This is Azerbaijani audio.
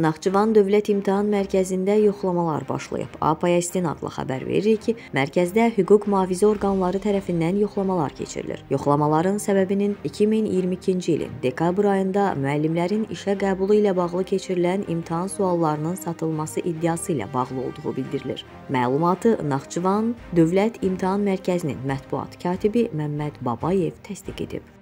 Naxçıvan Dövlət İmtahan Mərkəzində yoxlamalar başlayıb. APA istinadla xəbər verir ki, mərkəzdə hüquq mühafizə orqanları tərəfindən yoxlamalar keçirilir. Yoxlamaların səbəbinin 2022-ci ilin dekabr ayında müəllimlərin işə qəbulu ilə bağlı keçirilən imtahan suallarının satılması iddiası ilə bağlı olduğu bildirilir. Məlumatı Naxçıvan Dövlət İmtahan Mərkəzinin mətbuat katibi Məmməd Babayev təsdiq edib.